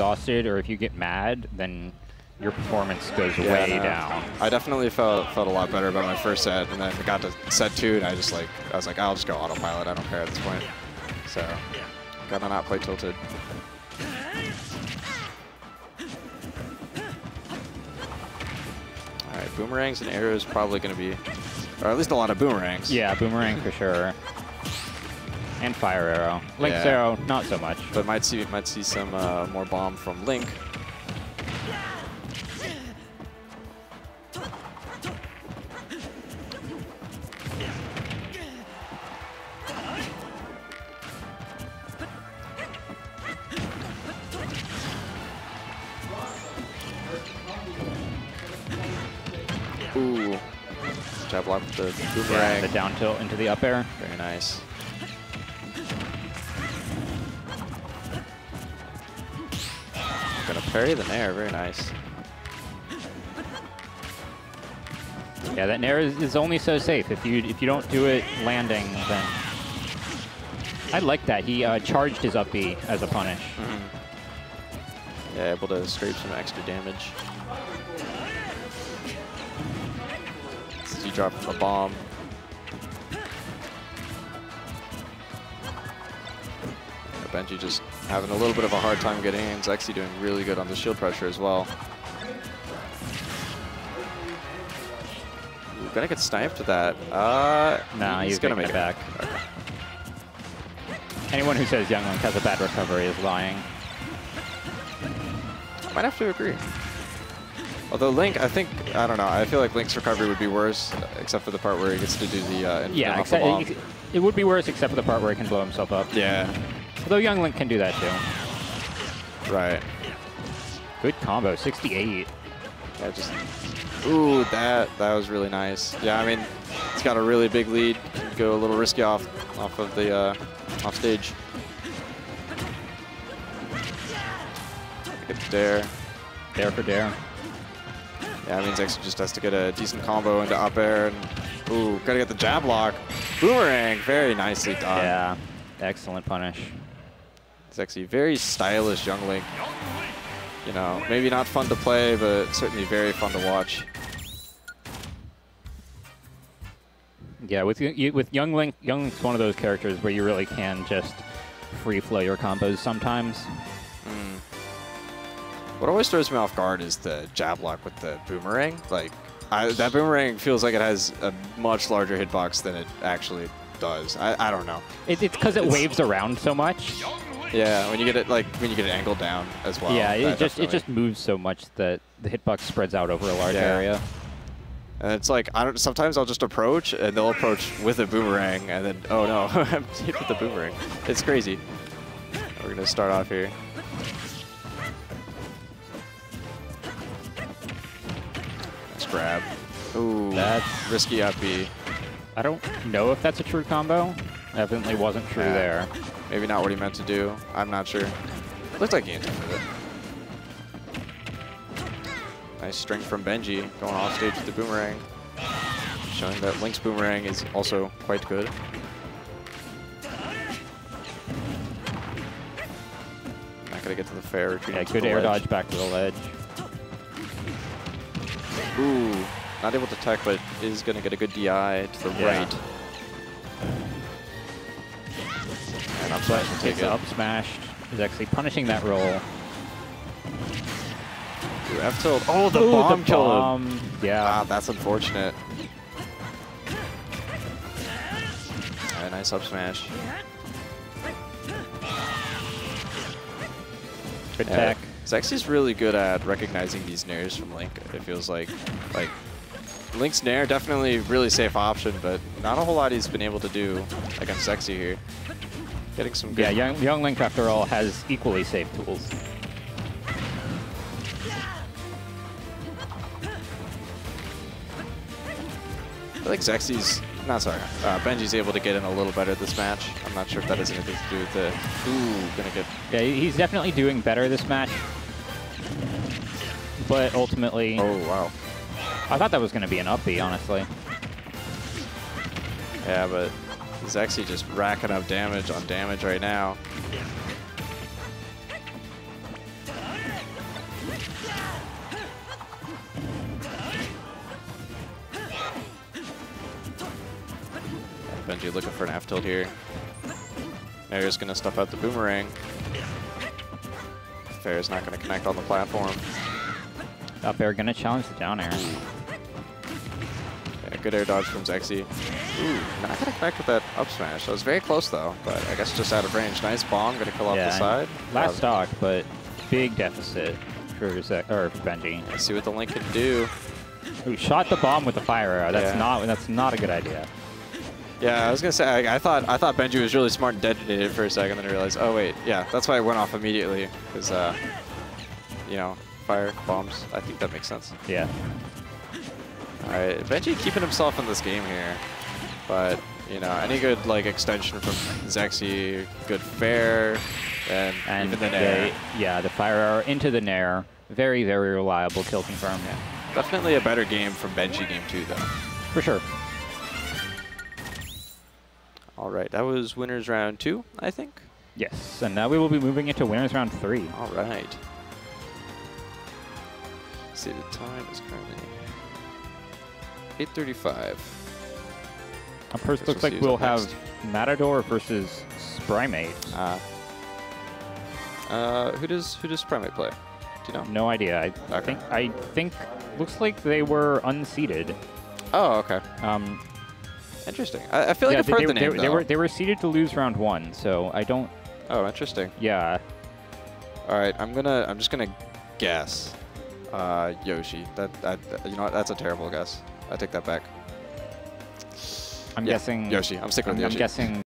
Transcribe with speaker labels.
Speaker 1: exhausted or if you get mad, then your performance goes
Speaker 2: Yeah,
Speaker 1: way
Speaker 2: no.
Speaker 1: down.
Speaker 2: I definitely felt felt a lot better about my first set, and then I got to set two, and I just like I was like, I'll just go autopilot. I don't care at this point. So gotta not play tilted. All right, boomerangs and arrows probably gonna be, or at least a lot of boomerangs.
Speaker 1: Yeah, boomerang for sure. And fire arrow. Link's
Speaker 2: Yeah.
Speaker 1: arrow, not so much.
Speaker 2: But might see might see some uh, more bomb from Link. Ooh. Jab block with the
Speaker 1: Yeah, the down tilt into the up air.
Speaker 2: Very nice. Parry the nair, very nice.
Speaker 1: Yeah, that nair is, is only so safe. If you if you don't do it landing, then I like that. He uh, charged his up B as a punish.
Speaker 2: Yeah, able to scrape some extra damage. Z drop from the bomb. Benji just having a little bit of a hard time getting in. Zexy doing really good on the shield pressure as well. Ooh, gonna get sniped with that. Uh,
Speaker 1: Nah, he's,
Speaker 2: gonna
Speaker 1: making
Speaker 2: make
Speaker 1: it back. Anyone who says Young Link has a bad recovery is lying.
Speaker 2: Might have to agree. Although Link, I think, I don't know, I feel like Link's recovery would be worse, except for the part where he gets to do the uh,
Speaker 1: Yeah,
Speaker 2: the bomb.
Speaker 1: it, it would be worse except for the part where he can blow himself up.
Speaker 2: Yeah,
Speaker 1: Although Young Link can do that too.
Speaker 2: right.
Speaker 1: Good combo, 68.
Speaker 2: Yeah, just, ooh, that that was really nice. Yeah, I mean, it's got a really big lead. Go a little risky off off of the uh, off stage. Get dare.
Speaker 1: Dare for dare.
Speaker 2: Yeah, that means X just has to get a decent combo into up air and ooh, gotta get the jab lock. Boomerang, very nicely done.
Speaker 1: yeah, excellent punish.
Speaker 2: Actually very stylish Young Link. You know, maybe not fun to play, but certainly very fun to watch.
Speaker 1: Yeah, with you, with Young Link, Young Link's one of those characters where you really can just free flow your combos sometimes. Hmm.
Speaker 2: What always throws me off guard is the jab lock with the boomerang. Like, I, that boomerang feels like it has a much larger hitbox than it actually does. I, I don't know.
Speaker 1: It, it's because it waves around so much.
Speaker 2: Yeah, when you get it like when you get it angled down as well.
Speaker 1: yeah, it just it just moves so much that the hitbox spreads out over a large
Speaker 2: Yeah.
Speaker 1: area.
Speaker 2: And it's like I don't. Sometimes I'll just approach, and they'll approach with a boomerang, and then oh no, I'm hit with the boomerang. It's crazy. We're gonna start off here. Nice grab. Ooh,
Speaker 1: That's-
Speaker 2: risky up B.
Speaker 1: I don't know if that's a true combo. Evidently wasn't true
Speaker 2: Yeah.
Speaker 1: there.
Speaker 2: Maybe not what he meant to do. I'm not sure. Looks like he intended it. Nice strength from Benji going off stage with the boomerang. Showing that Link's boomerang is also quite good. Not gonna get to the fair retreat.
Speaker 1: Yeah, good air
Speaker 2: ledge.
Speaker 1: dodge back to the ledge.
Speaker 2: Ooh, not able to tech, but is gonna get a good DI to the
Speaker 1: Yeah.
Speaker 2: right. And up smash will take
Speaker 1: Gets
Speaker 2: it.
Speaker 1: up smashed. Is actually punishing that roll.
Speaker 2: Ooh, F tilt. Oh, the
Speaker 1: Ooh,
Speaker 2: bomb
Speaker 1: the
Speaker 2: killed
Speaker 1: bomb. Yeah.
Speaker 2: Wow, that's unfortunate. Alright, nice up smash.
Speaker 1: Good
Speaker 2: Yeah,
Speaker 1: tech.
Speaker 2: Zexy's really good at recognizing these nairs from Link. It feels like, like Link's nair definitely really safe option, but not a whole lot he's been able to do against Zexy here. Getting some good.
Speaker 1: Yeah, young, young Link, after all, has equally safe tools.
Speaker 2: I think like Zexy's, not sorry, uh, Benji's able to get in a little better this match. I'm not sure if that has anything to do with the. Ooh, gonna get.
Speaker 1: Yeah, he's definitely doing better this match. But ultimately,
Speaker 2: Oh wow.
Speaker 1: I thought that was going to be an up honestly.
Speaker 2: Yeah, but He's actually just racking up damage on damage right now. Benji looking for an F tilt here. is gonna stuff out the boomerang. Fair's not gonna connect on the platform.
Speaker 1: Up air gonna challenge the down air.
Speaker 2: Good air dodge from Zexy. Ooh, not to connect with that up smash. That was very close though, but I guess just out of range. Nice bomb, going to kill off
Speaker 1: yeah,
Speaker 2: the side.
Speaker 1: Last
Speaker 2: Uh,
Speaker 1: stock, but big deficit for Zek or for Benji.
Speaker 2: Let's see what the Link can do.
Speaker 1: Ooh, shot the bomb with the fire arrow. That's
Speaker 2: Yeah.
Speaker 1: not that's not a good idea.
Speaker 2: Yeah, I was gonna say I, I thought I thought Benji was really smart and detonated for a second, then I realized, oh wait, yeah, that's why it went off immediately, because uh, you know, fire bombs. I think that makes sense.
Speaker 1: Yeah.
Speaker 2: All right, Benji keeping himself in this game here, but you know, any good like extension from Zexy, good fair, and,
Speaker 1: And
Speaker 2: even the
Speaker 1: they- yeah, the fire arrow into the nair. Very, very reliable kill confirm.
Speaker 2: Yeah, definitely a better game from Benji game two though.
Speaker 1: For sure.
Speaker 2: All right, that was winners round two, I think.
Speaker 1: Yes. And now we will be moving into winners round three.
Speaker 2: All right. see, the time is currently 8:35.
Speaker 1: Up first looks like we'll have. Matador versus Sprymate.
Speaker 2: Uh, uh, who does who does Primate play? Do you know?
Speaker 1: No idea. I
Speaker 2: Okay.
Speaker 1: think I think looks like they were unseated.
Speaker 2: Oh, okay.
Speaker 1: Um,
Speaker 2: Interesting. I, I feel like
Speaker 1: yeah,
Speaker 2: I've
Speaker 1: they,
Speaker 2: heard
Speaker 1: they,
Speaker 2: the
Speaker 1: they-
Speaker 2: name
Speaker 1: they
Speaker 2: though.
Speaker 1: were they were seeded to lose round one, so I don't.
Speaker 2: oh, interesting.
Speaker 1: Yeah,
Speaker 2: All right, I'm gonna I'm just gonna guess uh, Yoshi. That, that you know what? That's a terrible guess. I take that back.
Speaker 1: I'm
Speaker 2: Yeah,
Speaker 1: guessing
Speaker 2: Yoshi. I'm sticking with
Speaker 1: I'm, I'm
Speaker 2: Yoshi.
Speaker 1: guessing